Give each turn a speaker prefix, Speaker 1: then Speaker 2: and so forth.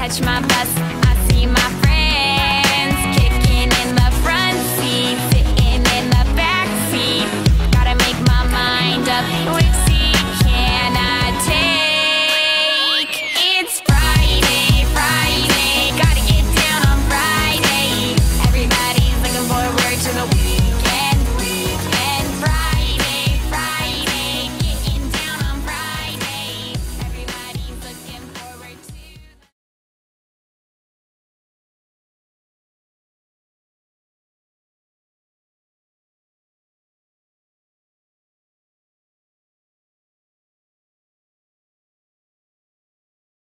Speaker 1: catch my bus. I see my friends